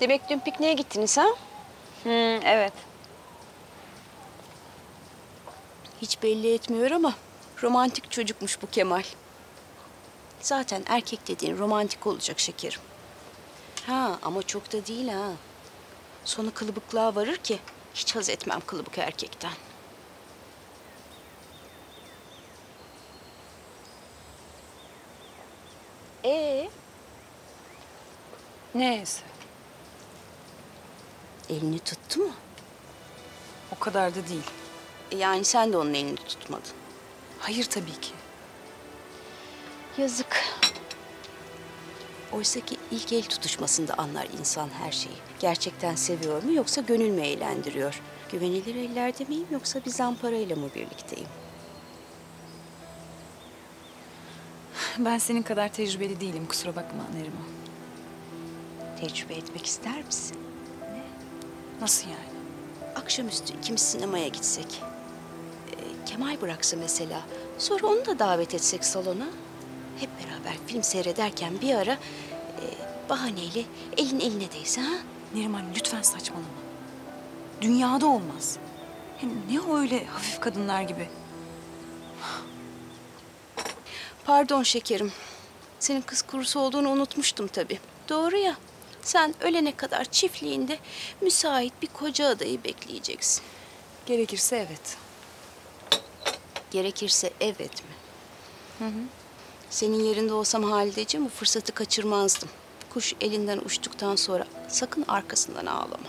Demek dün pikniğe gittiniz ha? Hmm, evet. Hiç belli etmiyor ama romantik çocukmuş bu Kemal. Zaten erkek dediğin romantik olacak şekerim. Ha ama çok da değil ha. Sonu kılıbıklığa varır ki hiç haz etmem kılıbık erkekten. Ee, Neyse. Elini tuttu mu? O kadar da değil. E, Yani sen de onun elini tutmadın. Hayır tabii ki. Yazık. Oysa ki ilk el tutuşmasında anlar insan her şeyi. Gerçekten seviyor mu yoksa gönül mü eğlendiriyor? Güvenilir ellerde miyim yoksa bir zamparayla mı birlikteyim? Ben senin kadar tecrübeli değilim kusura bakma Neriman. Tecrübe etmek ister misin? Nasıl yani? Akşamüstü ikimiz sinemaya gitsek. Ee, Kemal bıraksa mesela. Sonra onu da davet etsek salona. Hep beraber film seyrederken bir ara e, bahaneyle elin eline değse ha? Neriman lütfen saçmalama. Dünyada olmaz. Hem ne o öyle hafif kadınlar gibi. Pardon şekerim. Senin kız kurusu olduğunu unutmuştum tabii. Doğru ya. Sen ölene kadar çiftliğinde müsait bir koca adayı bekleyeceksin. Gerekirse evet. Gerekirse evet mi? Senin yerinde olsam Halideciğim bu fırsatı kaçırmazdım. Kuş elinden uçtuktan sonra sakın arkasından ağlama.